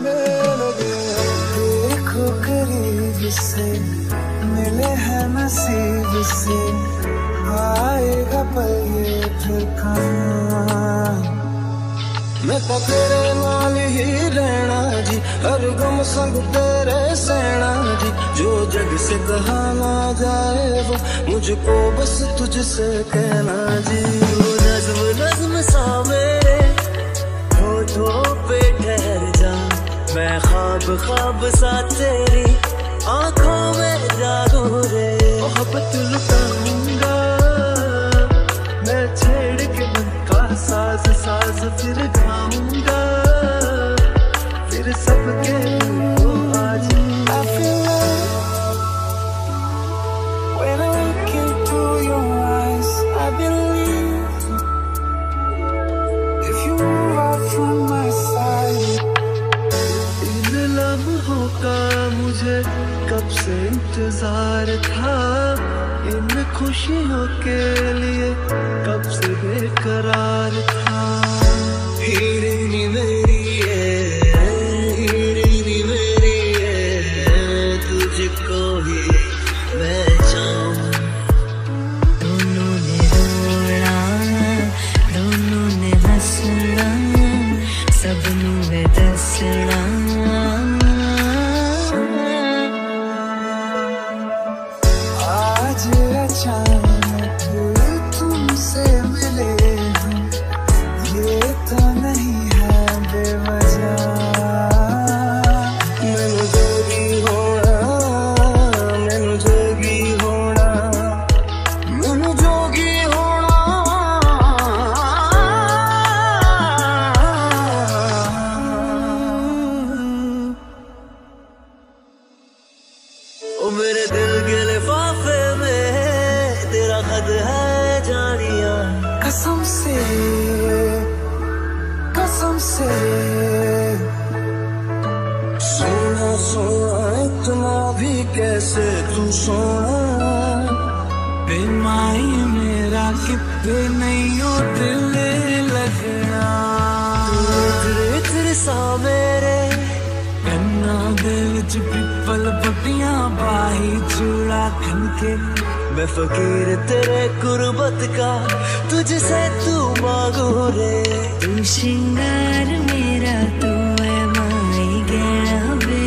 जाने लगे देखो करीब से, मिले हैं नसीब से। आएगा पल ये मैं तो तेरे नाल ही रहना जी, हर गम संग तेरे सेना जी। जो जग से कहा ना जाए वो मुझको बस तुझसे कहना जी। नज्म नज्म सामे ख्वाब ख्वाब सा तेरी आंखों में जागू रे मोहब्बत लुटाऊंगा मैं छेड़ के मन का साज साज फिर गाऊंगा फिर सबके दिल को आज I feel love when I look into your eyes I believe if you move out from my कब से इंतज़ार था? इन खुशियों के लिए कब से बेकरार था? नी मेरी मेरी है ही ने दोनों ने सबनू है दसना। ओ मेरे दिल के लिफाफे में तेरा खत है जानिया। कसम से कसम से। सोना सोना इतना भी कैसे तू सोना? बेमाई मेरा कितने नहीं हो दिल लगना। तेरे तेरे सा मेरे ਕੰਨਾਂ ਦੇ ਵਿੱਚ ਪਿੱਪਲ ਪੱਤੀਆਂ ਬਾਹੀ ਚੂੜਾ ਖਨਕੇ मैं फकीर तेरे कुर्बत का तुझसे तू मांगू रे तू श्रृंगार मेरा तू है माई गहना वे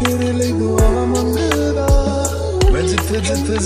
ਤੇਰੇ ਲਈ ਦੁਆ ਮੰਗਦਾ ਮੈਂ ਜਿੱਥੇ ਜਿੱਥੇ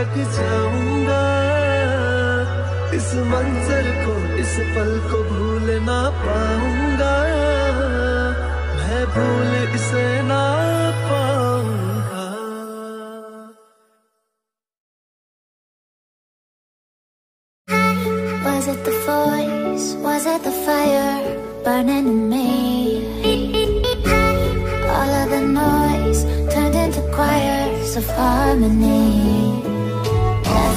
तक जाऊंगा इस मंजर को इस पल को भूल ना पाऊंगा मैं भूल इसे ना पाऊंगा Was it the voice? Was it the fire burning in me? All of the noise turned into choirs of harmony.